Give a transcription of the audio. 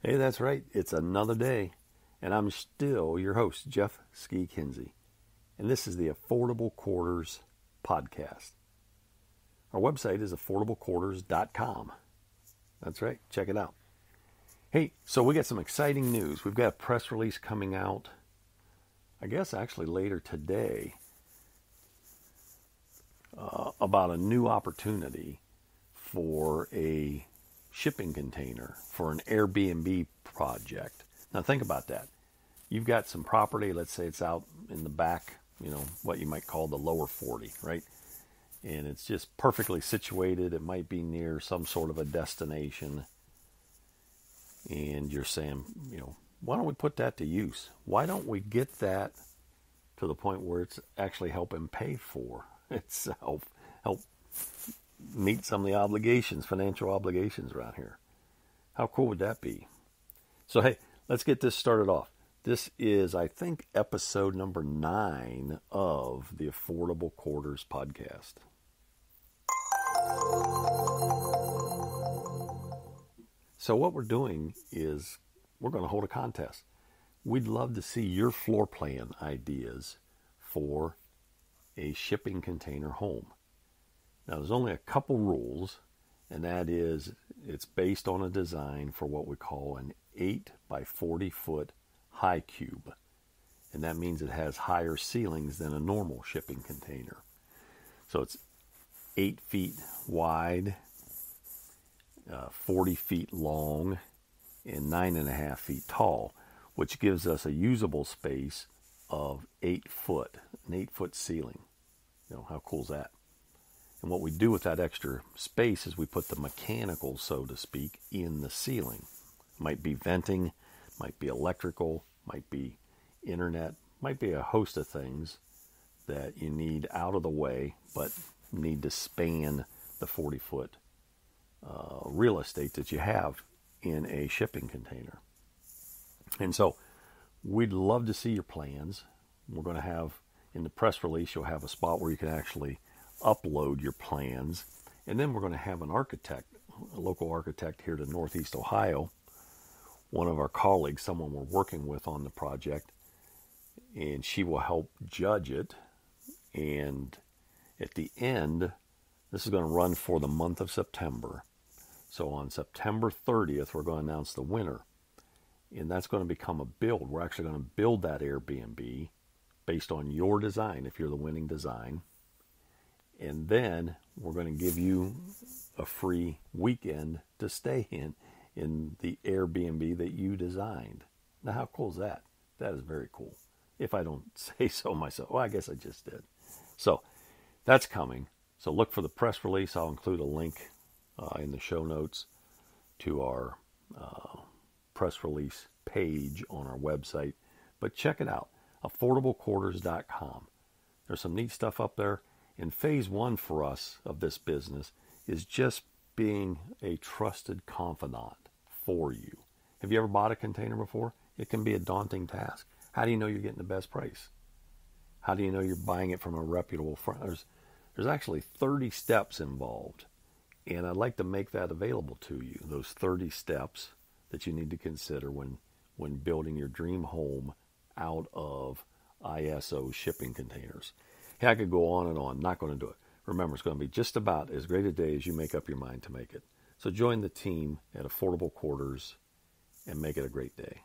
Hey, that's right. It's another day, and I'm still your host, Jeff Ski Kinsey, and this is the Affordable Quarters podcast. Our website is affordablequarters.com. That's right. Check it out. Hey, so we got some exciting news. We've got a press release coming out, I guess actually later today, uh, about a new opportunity for a shipping container for an Airbnb project. Now think about that. You've got some property, let's say it's out in the back, you know, what you might call the lower 40, right? And it's just perfectly situated. It might be near some sort of a destination. And you're saying, you know, why don't we put that to use? Why don't we get that to the point where it's actually helping pay for itself, help meet some of the obligations, financial obligations around here. How cool would that be? So, hey, let's get this started off. This is, I think, episode number nine of the Affordable Quarters podcast. So, what we're doing is we're going to hold a contest. We'd love to see your floor plan ideas for a shipping container home. Now, there's only a couple rules, and that is it's based on a design for what we call an 8 by 40 foot high cube. And that means it has higher ceilings than a normal shipping container. So it's 8 feet wide, uh, 40 feet long, and 9.5 feet tall, which gives us a usable space of 8 foot, an 8 foot ceiling. You know, how cool is that? And what we do with that extra space is we put the mechanical, so to speak, in the ceiling. Might be venting, might be electrical, might be internet, might be a host of things that you need out of the way, but need to span the 40 foot uh, real estate that you have in a shipping container. And so we'd love to see your plans. We're going to have in the press release, you'll have a spot where you can actually upload your plans. And then we're going to have an architect, a local architect here to Northeast Ohio, one of our colleagues, someone we're working with on the project, and she will help judge it. And at the end, this is going to run for the month of September. So on September 30th, we're going to announce the winner. And that's going to become a build. We're actually going to build that Airbnb based on your design if you're the winning design. And then we're going to give you a free weekend to stay in in the Airbnb that you designed. Now, how cool is that? That is very cool. If I don't say so myself. Well, I guess I just did. So that's coming. So look for the press release. I'll include a link uh, in the show notes to our uh, press release page on our website. But check it out affordablequarters.com. There's some neat stuff up there. And phase one for us of this business is just being a trusted confidant for you. Have you ever bought a container before? It can be a daunting task. How do you know you're getting the best price? How do you know you're buying it from a reputable front? There's, there's actually 30 steps involved. And I'd like to make that available to you, those 30 steps that you need to consider when, when building your dream home out of ISO shipping containers. Hey, I could go on and on. Not going to do it. Remember, it's going to be just about as great a day as you make up your mind to make it. So join the team at Affordable Quarters and make it a great day.